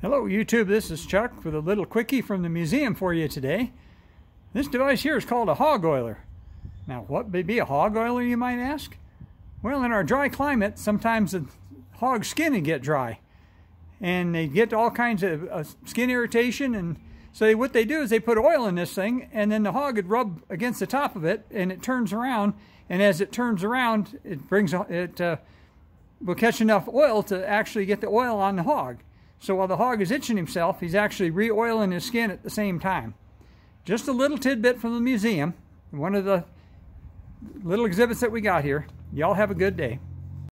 Hello YouTube, this is Chuck with a little quickie from the museum for you today. This device here is called a hog oiler. Now what would be a hog oiler you might ask? Well in our dry climate sometimes the hog skin would get dry and they get all kinds of uh, skin irritation and so they, what they do is they put oil in this thing and then the hog would rub against the top of it and it turns around and as it turns around it brings it uh, will catch enough oil to actually get the oil on the hog. So while the hog is itching himself, he's actually re-oiling his skin at the same time. Just a little tidbit from the museum, one of the little exhibits that we got here. Y'all have a good day.